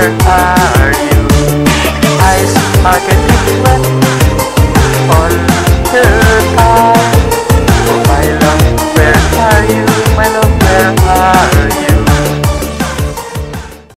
where are you? Eyes are getting wet all